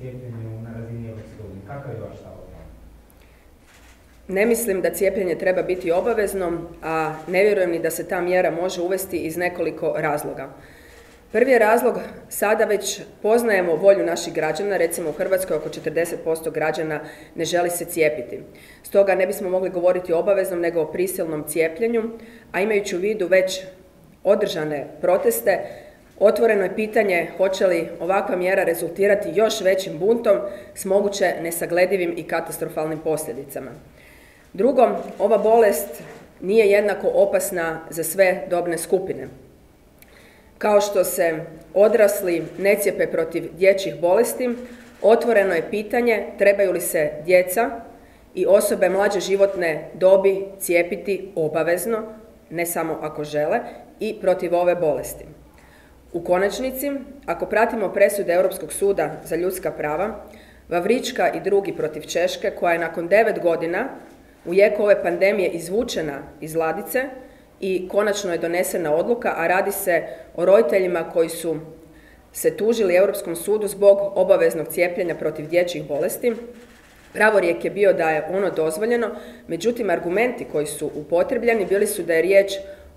cijepljenju na razini Europske unije. Kakav je vaš stav? Ne mislim da cijepljenje treba biti obavezno, a ne vjerujem ni da se ta mjera može uvesti iz nekoliko razloga. Prvi je razlog, sada već poznajemo volju naših građana, recimo u Hrvatskoj oko 40% građana ne želi se cijepiti. Stoga ne bismo mogli govoriti o obaveznom nego o prisilnom cijepljenju, a imajući u vidu već održane proteste, otvoreno je pitanje hoće li ovakva mjera rezultirati još većim buntom s moguće nesagledivim i katastrofalnim posljedicama. Drugo, ova bolest nije jednako opasna za sve dobne skupine. Kao što se odrasli ne cijepe protiv dječjih bolesti, otvoreno je pitanje trebaju li se djeca i osobe mlađe životne dobi cijepiti obavezno, ne samo ako žele, i protiv ove bolesti. U konačnici, ako pratimo presude Europskog suda za ljudska prava, Vavrička i drugi protiv Češke, koja je nakon devet godina u jeku ove pandemije izvučena iz ladice, i konačno je donesena odluka, a radi se o roditeljima koji su se tužili Europskom sudu zbog obaveznog cijepljenja protiv dječjih bolesti. Pravorijek je bio da je ono dozvoljeno, međutim argumenti koji su upotrebljeni bili su da je riječ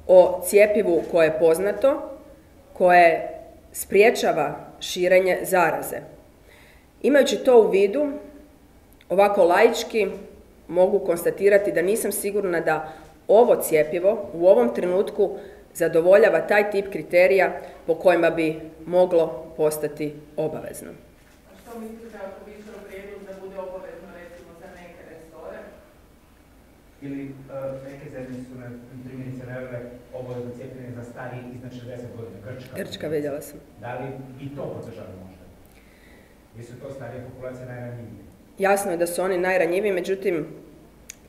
o cijepivu koje je poznato, koje spriječava širenje zaraze. Imajući to u vidu, ovako laički mogu konstatirati da nisam sigurna da ovo cijepivo u ovom trenutku zadovoljava taj tip kriterija po kojima bi moglo postati obavezno. A što mislite ako bi išao prijedlog da bude obavezno recimo za neke restore? Ili uh, neke zemlje su na primjerice najave obavezno cijepljenje za stariji iznad 60 godina, Grčka. Grčka, vidjela sam. Da li i to podržava možda? Jer su to starije populacije najranjivije? Jasno je da su oni najranjiviji, međutim,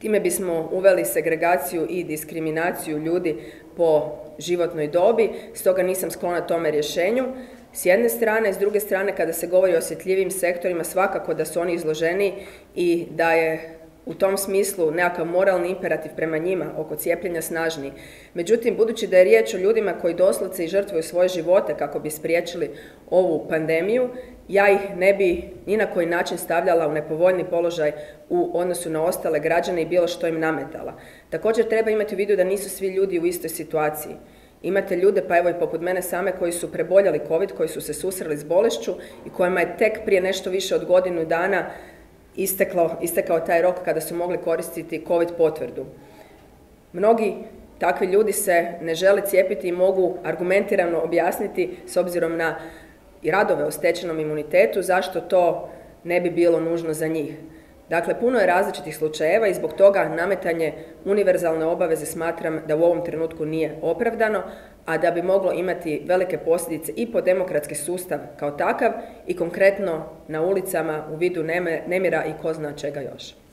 Time bismo uveli segregaciju i diskriminaciju ljudi po životnoj dobi, stoga nisam sklona tome rješenju. S jedne strane, s druge strane, kada se govori o osjetljivim sektorima, svakako da su oni izloženi i da je u tom smislu nekakav moralni imperativ prema njima oko cijepljenja snažniji. Međutim, budući da je riječ o ljudima koji doslovce i žrtvuju svoje živote kako bi spriječili ovu pandemiju, ja ih ne bi ni na koji način stavljala u nepovoljni položaj u odnosu na ostale građane i bilo što im nametala. Također treba imati u vidu da nisu svi ljudi u istoj situaciji. Imate ljude, pa evo i poput mene same, koji su preboljali COVID, koji su se susreli s bolešću i kojima je tek prije nešto više od godinu dana isteklo, istekao taj rok kada su mogli koristiti COVID potvrdu. Mnogi takvi ljudi se ne žele cijepiti i mogu argumentirano objasniti s obzirom na radove o stečenom imunitetu, zašto to ne bi bilo nužno za njih. Dakle, puno je različitih slučajeva i zbog toga nametanje univerzalne obaveze smatram da u ovom trenutku nije opravdano, a da bi moglo imati velike posljedice i po demokratski sustav kao takav i konkretno na ulicama u vidu nemira i ko zna čega još.